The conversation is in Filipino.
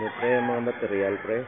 Ano pre, mga material pre?